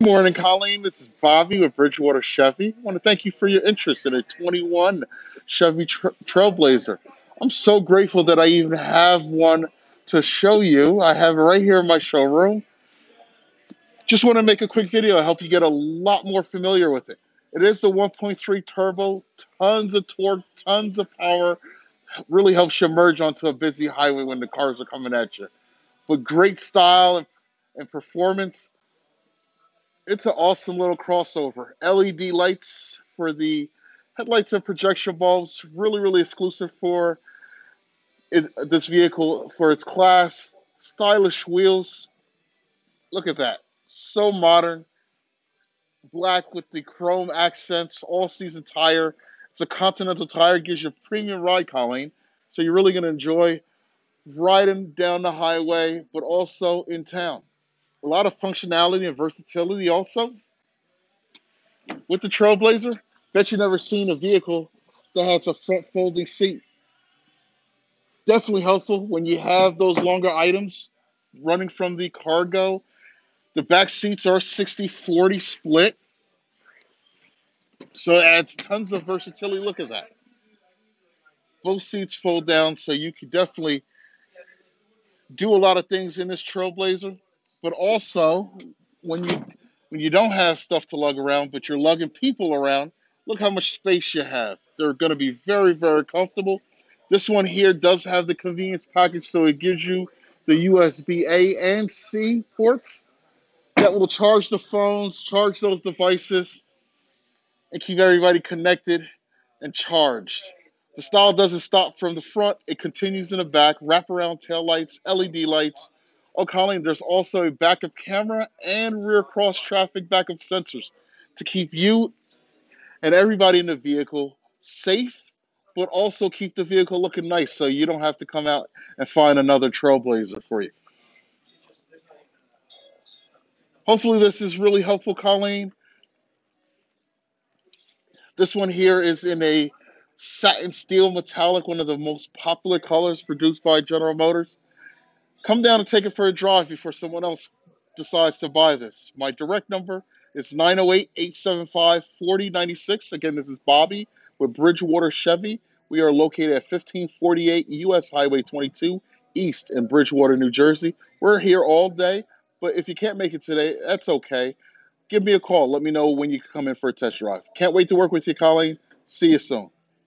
Good morning, Colleen. This is Bobby with Bridgewater Chevy. I want to thank you for your interest in a 21 Chevy Tra- Trailblazer. I'm so grateful that I even have one to show you. I have it right here in my showroom. Just want to make a quick video to help you get a lot more familiar with it. It is the 1.3 turbo, tons of torque, tons of power. Really helps you merge onto a busy highway when the cars are coming at you. But great style and, and performance it's an awesome little crossover. LED lights for the headlights and projection bulbs. Really, really exclusive for it, this vehicle for its class. Stylish wheels. Look at that. So modern. Black with the chrome accents. All season tire. It's a Continental tire. Gives you a premium ride, Colleen. So you're really going to enjoy riding down the highway, but also in town. A lot of functionality and versatility also. With the Trailblazer, bet you never seen a vehicle that has a front folding seat. Definitely helpful when you have those longer items running from the cargo. The back seats are 60 40 split, so it adds tons of versatility. Look at that. Both seats fold down, so you can definitely do a lot of things in this Trailblazer. But also, when you when you don't have stuff to lug around, but you're lugging people around, look how much space you have. They're going to be very, very comfortable. This one here does have the convenience package, so it gives you the USB A and C ports that will charge the phones, charge those devices, and keep everybody connected and charged. The style doesn't stop from the front, it continues in the back, wraparound tail lights, LED lights, Oh, Colleen, there's also a backup camera and rear cross traffic backup sensors to keep you and everybody in the vehicle safe, but also keep the vehicle looking nice so you don't have to come out and find another trailblazer for you. Hopefully, this is really helpful, Colleen. This one here is in a satin steel metallic, one of the most popular colors produced by General Motors. Come down and take it for a drive before someone else decides to buy this. My direct number is 908 875 4096. Again, this is Bobby with Bridgewater Chevy. We are located at 1548 US Highway 22 East in Bridgewater, New Jersey. We're here all day, but if you can't make it today, that's okay. Give me a call. Let me know when you can come in for a test drive. Can't wait to work with you, Colleen. See you soon.